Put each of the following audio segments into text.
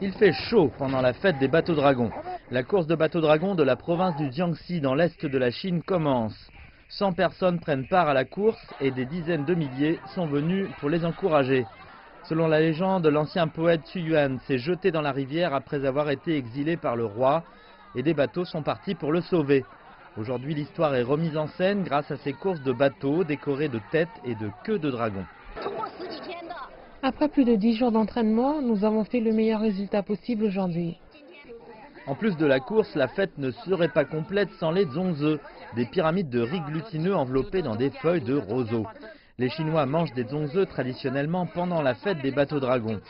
Il fait chaud pendant la fête des bateaux dragons. La course de bateaux dragons de la province du Jiangxi dans l'est de la Chine commence. 100 personnes prennent part à la course et des dizaines de milliers sont venus pour les encourager. Selon la légende, l'ancien poète Xu Yuan s'est jeté dans la rivière après avoir été exilé par le roi et des bateaux sont partis pour le sauver. Aujourd'hui, l'histoire est remise en scène grâce à ces courses de bateaux décorées de têtes et de queues de dragons. Après plus de 10 jours d'entraînement, nous avons fait le meilleur résultat possible aujourd'hui. En plus de la course, la fête ne serait pas complète sans les zongze, des pyramides de riz glutineux enveloppées dans des feuilles de roseau. Les Chinois mangent des zongze traditionnellement pendant la fête des bateaux dragons.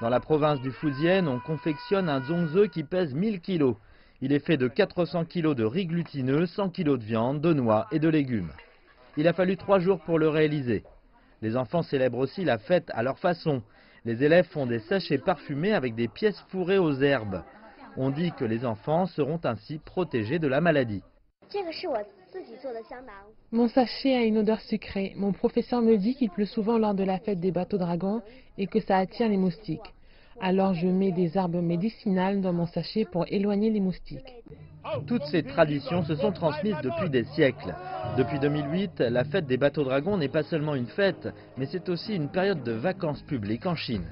Dans la province du Fujian, on confectionne un zongze qui pèse 1000 kg. Il est fait de 400 kg de riz glutineux, 100 kg de viande, de noix et de légumes. Il a fallu trois jours pour le réaliser. Les enfants célèbrent aussi la fête à leur façon. Les élèves font des sachets parfumés avec des pièces fourrées aux herbes. On dit que les enfants seront ainsi protégés de la maladie. Mon sachet a une odeur sucrée. Mon professeur me dit qu'il pleut souvent lors de la fête des bateaux dragons et que ça attire les moustiques. Alors je mets des herbes médicinales dans mon sachet pour éloigner les moustiques. Toutes ces traditions se sont transmises depuis des siècles. Depuis 2008, la fête des bateaux dragons n'est pas seulement une fête, mais c'est aussi une période de vacances publiques en Chine.